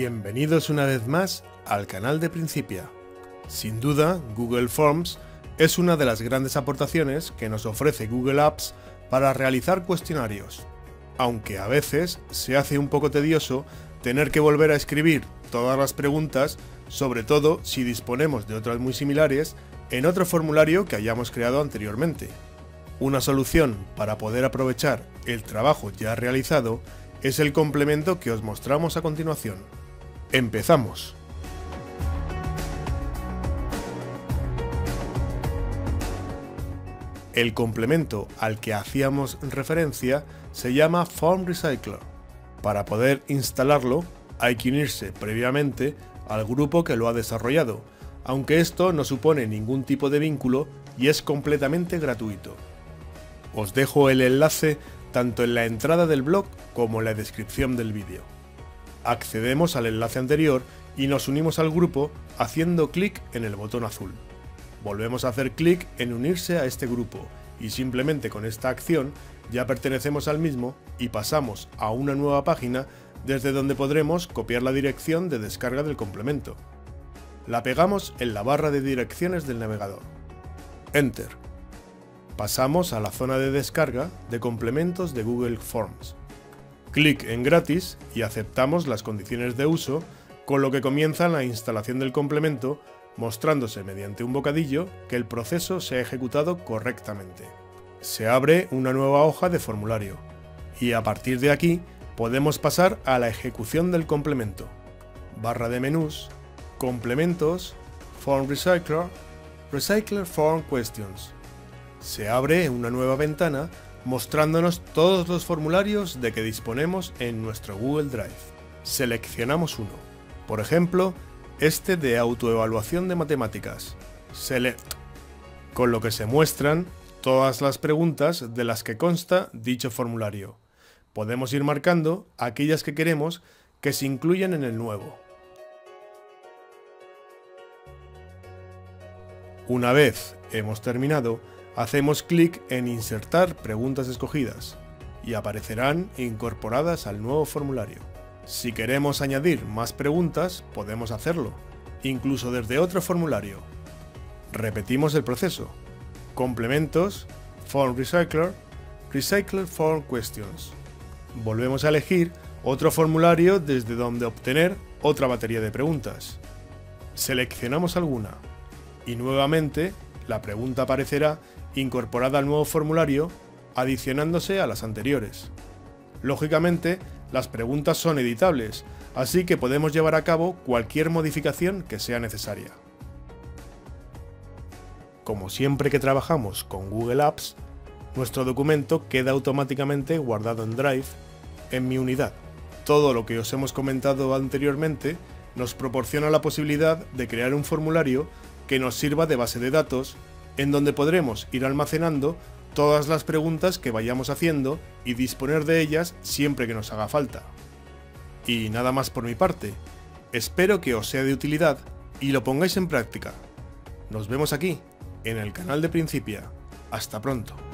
Bienvenidos una vez más al canal de Principia. Sin duda, Google Forms es una de las grandes aportaciones que nos ofrece Google Apps para realizar cuestionarios, aunque a veces se hace un poco tedioso tener que volver a escribir todas las preguntas, sobre todo si disponemos de otras muy similares en otro formulario que hayamos creado anteriormente. Una solución para poder aprovechar el trabajo ya realizado es el complemento que os mostramos a continuación. Empezamos. El complemento al que hacíamos referencia se llama Form Recycler. Para poder instalarlo hay que unirse previamente al grupo que lo ha desarrollado, aunque esto no supone ningún tipo de vínculo y es completamente gratuito. Os dejo el enlace tanto en la entrada del blog como en la descripción del vídeo. Accedemos al enlace anterior y nos unimos al grupo haciendo clic en el botón azul. Volvemos a hacer clic en unirse a este grupo y simplemente con esta acción ya pertenecemos al mismo y pasamos a una nueva página desde donde podremos copiar la dirección de descarga del complemento. La pegamos en la barra de direcciones del navegador. Enter pasamos a la zona de descarga de complementos de Google Forms. Clic en gratis y aceptamos las condiciones de uso, con lo que comienza la instalación del complemento, mostrándose mediante un bocadillo que el proceso se ha ejecutado correctamente. Se abre una nueva hoja de formulario y a partir de aquí podemos pasar a la ejecución del complemento. Barra de menús, complementos, Form Recycler, Recycler Form Questions se abre una nueva ventana mostrándonos todos los formularios de que disponemos en nuestro Google Drive. Seleccionamos uno, por ejemplo, este de autoevaluación de matemáticas, Select, con lo que se muestran todas las preguntas de las que consta dicho formulario. Podemos ir marcando aquellas que queremos que se incluyan en el nuevo. Una vez hemos terminado, Hacemos clic en Insertar preguntas escogidas y aparecerán incorporadas al nuevo formulario. Si queremos añadir más preguntas, podemos hacerlo, incluso desde otro formulario. Repetimos el proceso. Complementos, Form Recycler, Recycler Form Questions. Volvemos a elegir otro formulario desde donde obtener otra batería de preguntas. Seleccionamos alguna y nuevamente la pregunta aparecerá incorporada al nuevo formulario, adicionándose a las anteriores. Lógicamente, las preguntas son editables, así que podemos llevar a cabo cualquier modificación que sea necesaria. Como siempre que trabajamos con Google Apps, nuestro documento queda automáticamente guardado en Drive en mi unidad. Todo lo que os hemos comentado anteriormente nos proporciona la posibilidad de crear un formulario que nos sirva de base de datos en donde podremos ir almacenando todas las preguntas que vayamos haciendo y disponer de ellas siempre que nos haga falta. Y nada más por mi parte. Espero que os sea de utilidad y lo pongáis en práctica. Nos vemos aquí, en el canal de Principia. Hasta pronto.